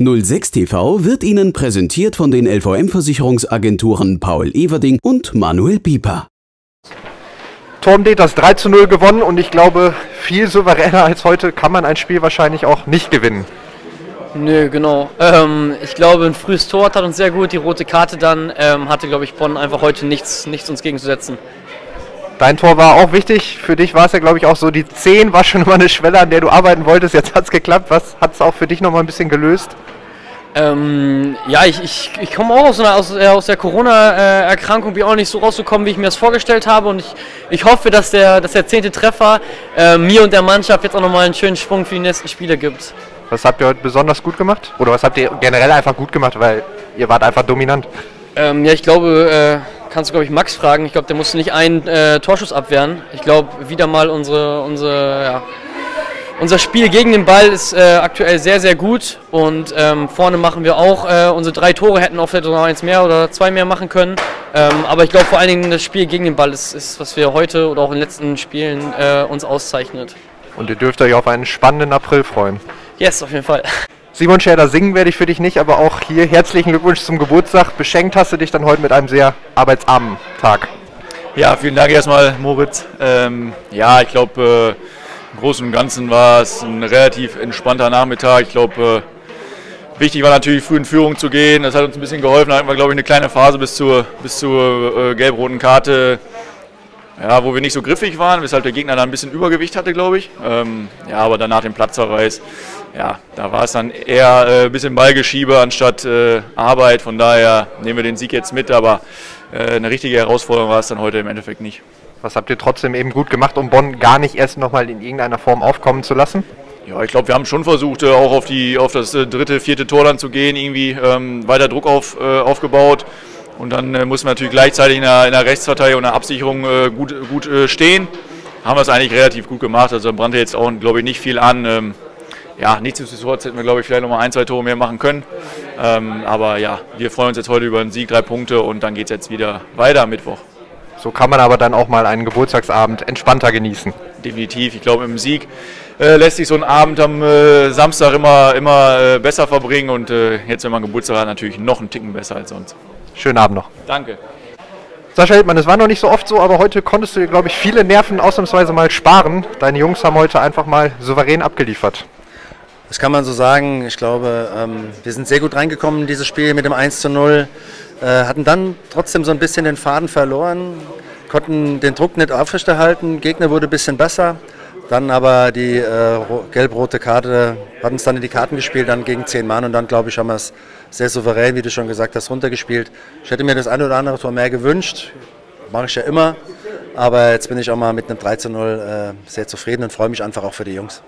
06 TV wird Ihnen präsentiert von den LVM-Versicherungsagenturen Paul Everding und Manuel Pieper. Torben Deters 3 zu 0 gewonnen und ich glaube, viel souveräner als heute kann man ein Spiel wahrscheinlich auch nicht gewinnen. Nö, genau. Ähm, ich glaube, ein frühes Tor tat uns sehr gut. Die rote Karte dann ähm, hatte, glaube ich, Bonn einfach heute nichts, nichts uns gegenzusetzen. Dein Tor war auch wichtig. Für dich war es ja, glaube ich, auch so, die 10 war schon immer eine Schwelle, an der du arbeiten wolltest. Jetzt hat es geklappt. Was hat es auch für dich nochmal ein bisschen gelöst? Ähm, ja, ich, ich, ich komme auch aus, einer, aus, äh, aus der Corona-Erkrankung, bin auch nicht so rausgekommen, wie ich mir das vorgestellt habe. Und ich, ich hoffe, dass der, dass der zehnte Treffer äh, mir und der Mannschaft jetzt auch nochmal einen schönen Sprung für die nächsten Spiele gibt. Was habt ihr heute besonders gut gemacht? Oder was habt ihr generell einfach gut gemacht, weil ihr wart einfach dominant? Ähm, ja, ich glaube, äh, kannst du, glaube ich, Max fragen. Ich glaube, der musste nicht einen äh, Torschuss abwehren. Ich glaube, wieder mal unsere, unsere, ja, unser Spiel gegen den Ball ist äh, aktuell sehr, sehr gut. Und ähm, vorne machen wir auch äh, unsere drei Tore, hätten auch vielleicht noch eins mehr oder zwei mehr machen können. Ähm, aber ich glaube, vor allen Dingen das Spiel gegen den Ball ist, ist was wir heute oder auch in den letzten Spielen äh, uns auszeichnet. Und ihr dürft euch auf einen spannenden April freuen. Yes, auf jeden Fall. Simon Scherder, singen werde ich für dich nicht, aber auch hier herzlichen Glückwunsch zum Geburtstag. Beschenkt hast du dich dann heute mit einem sehr arbeitsarmen Tag. Ja, vielen Dank erstmal, Moritz. Ähm, ja, ich glaube, äh, im Großen und Ganzen war es ein relativ entspannter Nachmittag. Ich glaube, äh, wichtig war natürlich früh in Führung zu gehen. Das hat uns ein bisschen geholfen. Da hatten wir, glaube ich, eine kleine Phase bis zur, bis zur äh, gelb-roten Karte ja, wo wir nicht so griffig waren, weshalb der Gegner dann ein bisschen Übergewicht hatte, glaube ich. Ähm, ja, aber danach den Platzverweis, ja, da war es dann eher äh, ein bisschen Ballgeschiebe anstatt äh, Arbeit. Von daher nehmen wir den Sieg jetzt mit, aber äh, eine richtige Herausforderung war es dann heute im Endeffekt nicht. Was habt ihr trotzdem eben gut gemacht, um Bonn gar nicht erst nochmal in irgendeiner Form aufkommen zu lassen? Ja, ich glaube, wir haben schon versucht, äh, auch auf, die, auf das äh, dritte, vierte Tor dann zu gehen, irgendwie ähm, weiter Druck auf, aufgebaut. Und dann äh, muss man natürlich gleichzeitig in der, in der Rechtsverteidigung, in der Absicherung äh, gut, gut äh, stehen. Haben wir es eigentlich relativ gut gemacht. Also brannte jetzt auch, glaube ich, nicht viel an. Ähm, ja, nichtsdestotrotz hätten wir, glaube ich, vielleicht noch mal ein, zwei Tore mehr machen können. Ähm, aber ja, wir freuen uns jetzt heute über einen Sieg, drei Punkte und dann geht es jetzt wieder weiter am Mittwoch. So kann man aber dann auch mal einen Geburtstagsabend entspannter genießen. Definitiv. Ich glaube, im Sieg äh, lässt sich so ein Abend am äh, Samstag immer, immer äh, besser verbringen und äh, jetzt, wenn man Geburtstag hat, natürlich noch einen Ticken besser als sonst. Schönen Abend noch. Danke. Sascha Hildmann, es war noch nicht so oft so, aber heute konntest du dir, glaube ich, viele Nerven ausnahmsweise mal sparen. Deine Jungs haben heute einfach mal souverän abgeliefert. Das kann man so sagen. Ich glaube, ähm, wir sind sehr gut reingekommen in dieses Spiel mit dem 1 zu 0. Äh, hatten dann trotzdem so ein bisschen den Faden verloren, konnten den Druck nicht aufrechterhalten. Gegner wurde ein bisschen besser. Dann aber die äh, gelb-rote Karte hat uns dann in die Karten gespielt, dann gegen zehn Mann und dann glaube ich haben wir es sehr souverän, wie du schon gesagt hast, runtergespielt. Ich hätte mir das eine oder andere Tor mehr gewünscht, mache ich ja immer, aber jetzt bin ich auch mal mit einem 13-0 äh, sehr zufrieden und freue mich einfach auch für die Jungs.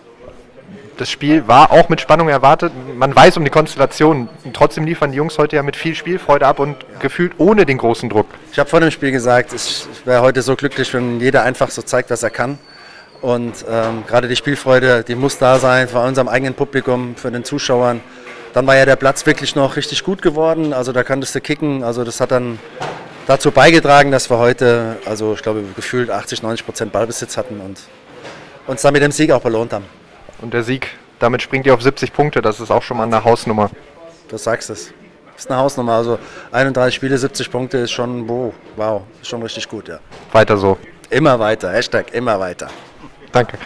Das Spiel war auch mit Spannung erwartet. Man weiß um die Konstellation. Trotzdem liefern die Jungs heute ja mit viel Spielfreude ab und ja. gefühlt ohne den großen Druck. Ich habe vor dem Spiel gesagt, ich wäre heute so glücklich, wenn jeder einfach so zeigt, was er kann. Und ähm, gerade die Spielfreude, die muss da sein für unserem eigenen Publikum, für den Zuschauern. Dann war ja der Platz wirklich noch richtig gut geworden, also da konntest du kicken. Also das hat dann dazu beigetragen, dass wir heute, also ich glaube, gefühlt 80, 90 Prozent Ballbesitz hatten und uns damit dem Sieg auch belohnt haben. Und der Sieg, damit springt ihr auf 70 Punkte, das ist auch schon mal eine Hausnummer. Du sagst es. Das ist eine Hausnummer. Also 31 Spiele, 70 Punkte ist schon, wow, ist schon richtig gut, ja. Weiter so. Immer weiter, Hashtag immer weiter. Danke.